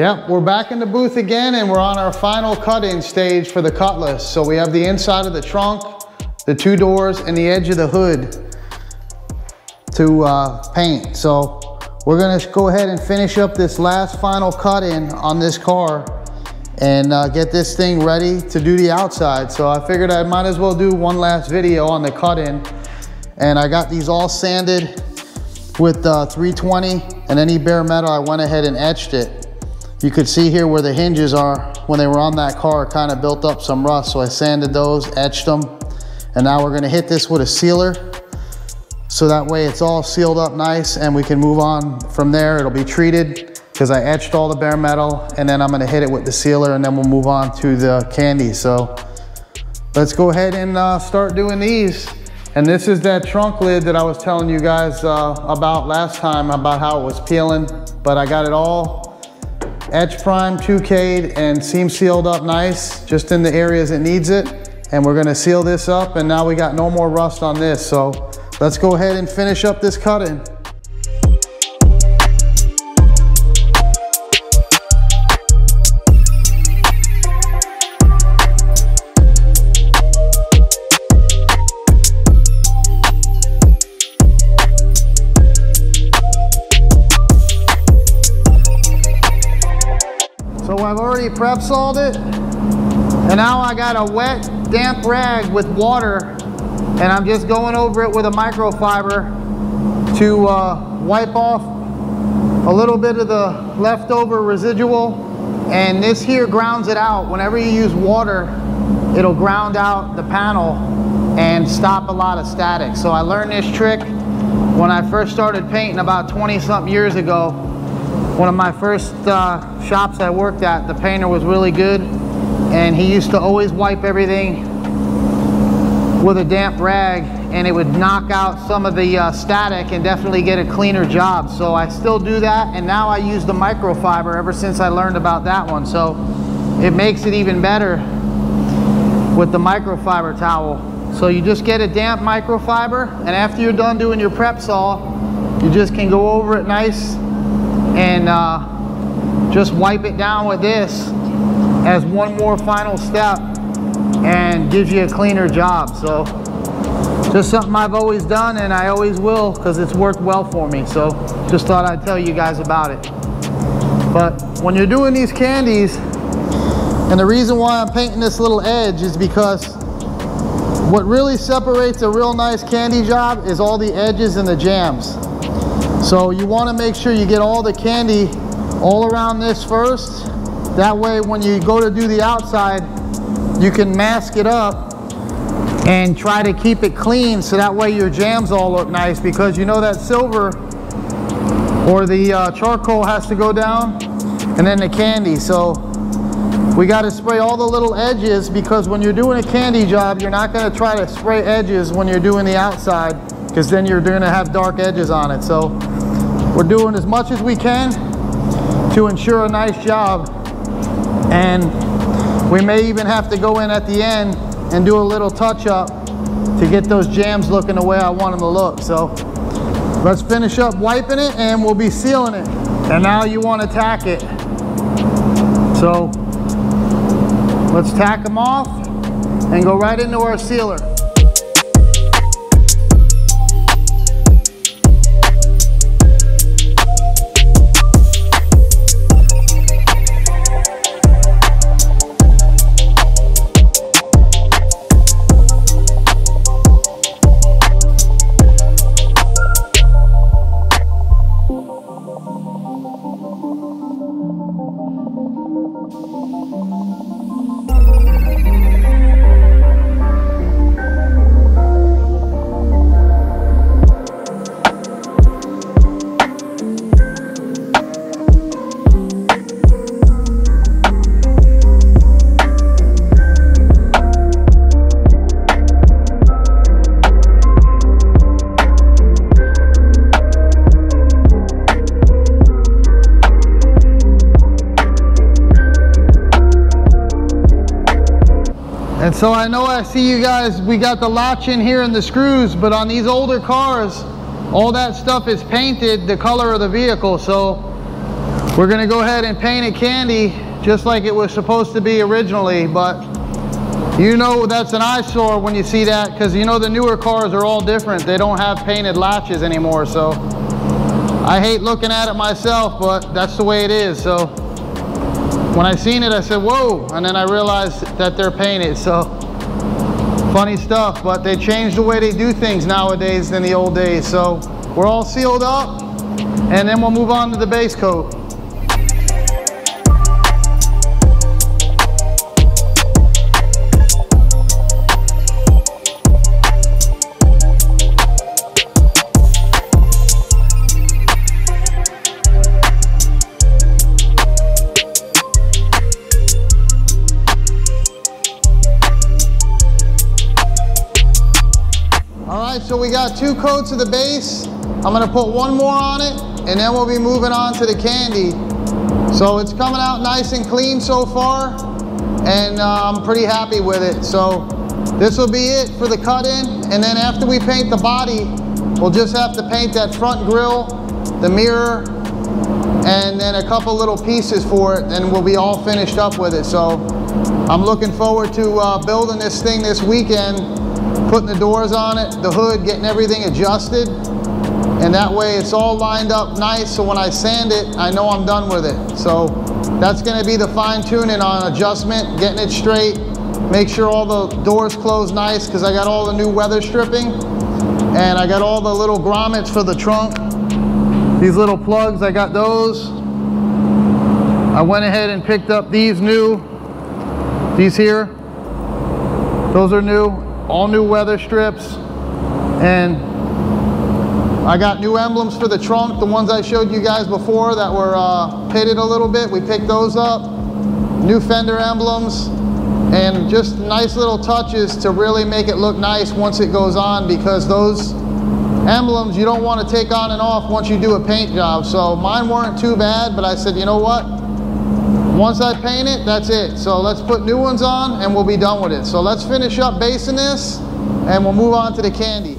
Yep, we're back in the booth again and we're on our final cut-in stage for the Cutlass. So we have the inside of the trunk, the two doors, and the edge of the hood to uh, paint. So we're gonna go ahead and finish up this last final cut-in on this car and uh, get this thing ready to do the outside. So I figured I might as well do one last video on the cut-in. And I got these all sanded with uh, 320 and any bare metal, I went ahead and etched it. You could see here where the hinges are when they were on that car kind of built up some rust. So I sanded those, etched them. And now we're gonna hit this with a sealer. So that way it's all sealed up nice and we can move on from there. It'll be treated because I etched all the bare metal and then I'm gonna hit it with the sealer and then we'll move on to the candy. So let's go ahead and uh, start doing these. And this is that trunk lid that I was telling you guys uh, about last time about how it was peeling, but I got it all Etch Prime 2K'd and seam sealed up nice, just in the areas it needs it. And we're gonna seal this up and now we got no more rust on this. So let's go ahead and finish up this cut-in. Prep sawed it. And now I got a wet, damp rag with water and I'm just going over it with a microfiber to uh, wipe off a little bit of the leftover residual and this here grounds it out. Whenever you use water, it'll ground out the panel and stop a lot of static. So I learned this trick when I first started painting about 20 something years ago one of my first uh, shops I worked at, the painter was really good and he used to always wipe everything with a damp rag and it would knock out some of the uh, static and definitely get a cleaner job. So I still do that and now I use the microfiber ever since I learned about that one. So it makes it even better with the microfiber towel. So you just get a damp microfiber and after you're done doing your Prep-Sol, you just can go over it nice and uh, just wipe it down with this as one more final step and gives you a cleaner job. So just something I've always done and I always will because it's worked well for me. So just thought I'd tell you guys about it. But when you're doing these candies, and the reason why I'm painting this little edge is because what really separates a real nice candy job is all the edges and the jambs. So you want to make sure you get all the candy all around this first. That way when you go to do the outside, you can mask it up and try to keep it clean so that way your jambs all look nice because you know that silver or the uh, charcoal has to go down and then the candy. So we got to spray all the little edges because when you're doing a candy job, you're not going to try to spray edges when you're doing the outside because then you're going to have dark edges on it. So we're doing as much as we can to ensure a nice job. And we may even have to go in at the end and do a little touch up to get those jambs looking the way I want them to look. So let's finish up wiping it and we'll be sealing it. And now you want to tack it. So let's tack them off and go right into our sealer. And so I know I see you guys, we got the latch in here and the screws, but on these older cars, all that stuff is painted the color of the vehicle. So We're gonna go ahead and paint it candy just like it was supposed to be originally, but you know that's an eyesore when you see that because you know the newer cars are all different. They don't have painted latches anymore, so I hate looking at it myself, but that's the way it is. So when I seen it, I said, whoa, and then I realized that they're painted, so funny stuff, but they changed the way they do things nowadays than the old days. So we're all sealed up, and then we'll move on to the base coat. So we got two coats of the base. I'm gonna put one more on it and then we'll be moving on to the candy. So it's coming out nice and clean so far and uh, I'm pretty happy with it. So this will be it for the cut-in and then after we paint the body, we'll just have to paint that front grill, the mirror, and then a couple little pieces for it and we'll be all finished up with it. So I'm looking forward to uh, building this thing this weekend putting the doors on it, the hood, getting everything adjusted. And that way it's all lined up nice. So when I sand it, I know I'm done with it. So that's gonna be the fine tuning on adjustment, getting it straight, make sure all the doors close nice because I got all the new weather stripping and I got all the little grommets for the trunk. These little plugs, I got those. I went ahead and picked up these new, these here. Those are new all new weather strips and I got new emblems for the trunk the ones I showed you guys before that were uh, pitted a little bit. We picked those up. New fender emblems and just nice little touches to really make it look nice once it goes on because those emblems you don't want to take on and off once you do a paint job. So mine weren't too bad but I said you know what once I paint it, that's it. So let's put new ones on and we'll be done with it. So let's finish up basing this and we'll move on to the candy.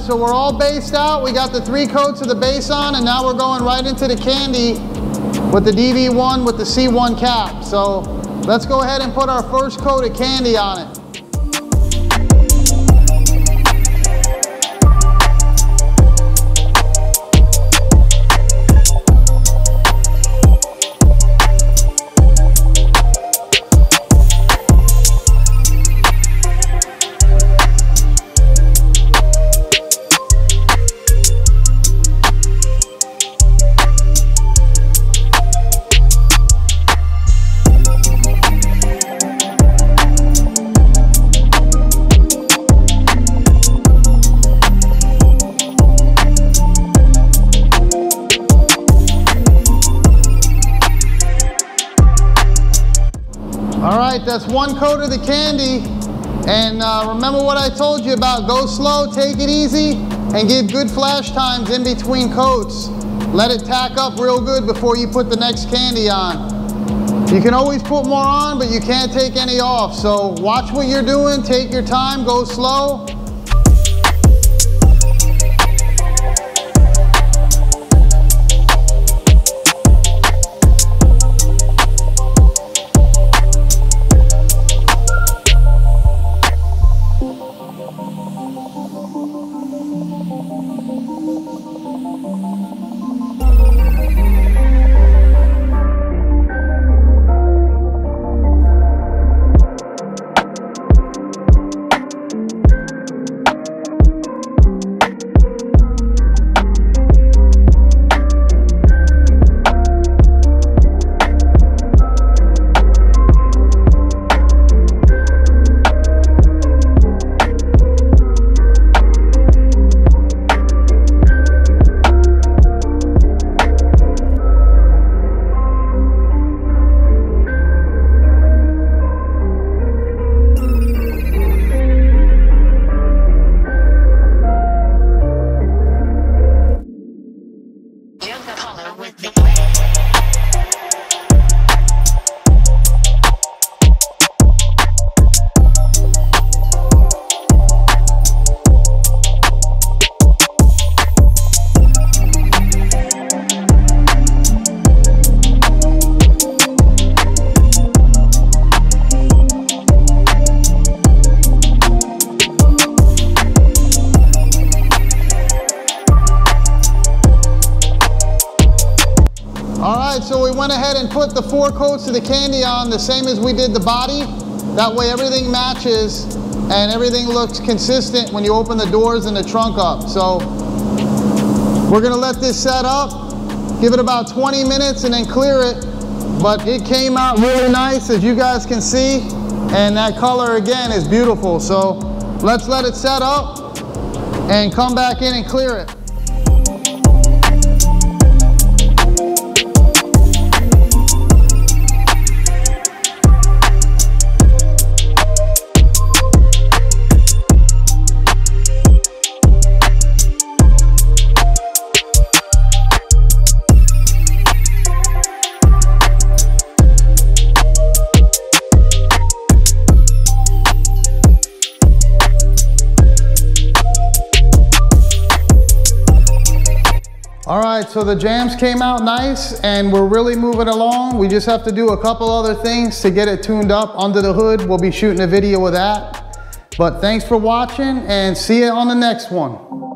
So we're all based out. We got the three coats of the base on, and now we're going right into the candy with the DV1 with the C1 cap. So let's go ahead and put our first coat of candy on it. That's one coat of the candy. And uh, remember what I told you about go slow, take it easy, and give good flash times in between coats. Let it tack up real good before you put the next candy on. You can always put more on, but you can't take any off. So watch what you're doing, take your time, go slow, went ahead and put the four coats of the candy on the same as we did the body. That way everything matches and everything looks consistent when you open the doors and the trunk up. So we're gonna let this set up, give it about 20 minutes and then clear it. But it came out really nice as you guys can see. And that color again is beautiful. So let's let it set up and come back in and clear it. All right, so the jambs came out nice and we're really moving along. We just have to do a couple other things to get it tuned up under the hood. We'll be shooting a video of that. But thanks for watching and see you on the next one.